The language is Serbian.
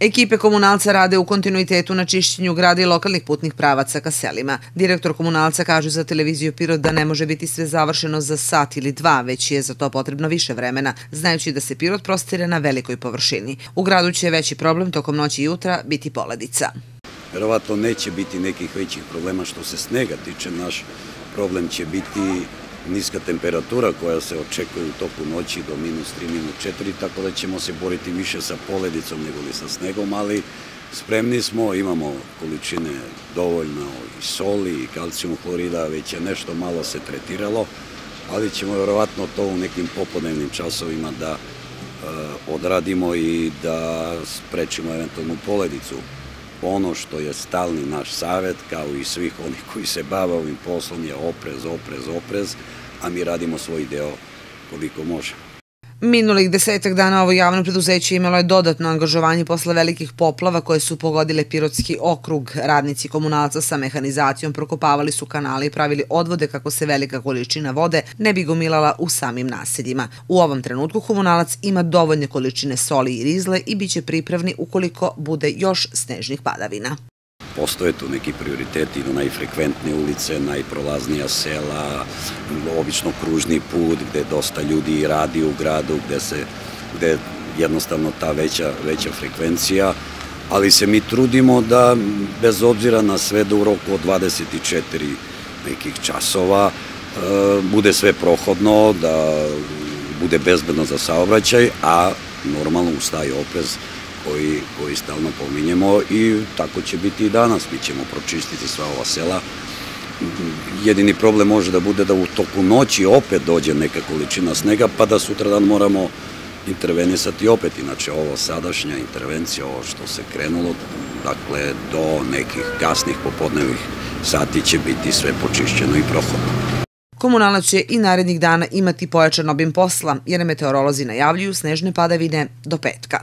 Ekipe komunalca rade u kontinuitetu na čišćenju grada i lokalnih putnih pravaca ka selima. Direktor komunalca kaže za televiziju Pirot da ne može biti sve završeno za sat ili dva, već je za to potrebno više vremena, znajući da se Pirot prostire na velikoj površini. U gradu će veći problem tokom noći i jutra biti poledica. Verovatno neće biti nekih većih problema što se snega tiče. Naš problem će biti niska temperatura koja se očekuje u toku noći do minus 3, minus 4, tako da ćemo se boriti više sa poledicom nego li sa snegom, ali spremni smo, imamo količine dovoljno i soli i kalcijum hlorida, već je nešto malo se tretiralo, ali ćemo verovatno to u nekim popodnevnim časovima da e, odradimo i da sprečimo eventualnu poledicu ono što je stalni naš savet, kao i svih onih koji se bave ovim poslom, je oprez, oprez, oprez, a mi radimo svoj deo koliko možemo. Minulih desetak dana ovo javno preduzeće imalo je dodatno angažovanje posle velikih poplava koje su pogodile Pirotski okrug. Radnici komunalca sa mehanizacijom prokopavali su kanale i pravili odvode kako se velika količina vode ne bi gomilala u samim naseljima. U ovom trenutku komunalac ima dovoljne količine soli i rizle i biće pripravni ukoliko bude još snežnih padavina postoje tu neki prioriteti, idu najfrekventne ulice, najprolaznija sela, obično kružni put gde dosta ljudi radi u gradu, gde se gde jednostavno ta veća, veća frekvencija, ali se mi trudimo da bez obzira na sve da u roku od 24 nekih časova e, bude sve prohodno, da bude bezbedno za saobraćaj, a normalno ustaje oprez koji, koji stalno pominjemo i tako će biti i danas. Mi ćemo pročistiti sva ova sela. Jedini problem može da bude da u toku noći opet dođe neka količina snega, pa da sutradan moramo intervenisati opet. Inače, ovo sadašnja intervencija, ovo što se krenulo, dakle, do nekih gasnih popodnevih sati će biti sve počišćeno i prohodno. Komunalna će i narednih dana imati pojačan obim posla, jer meteorolozi najavljuju snežne padavine do petka.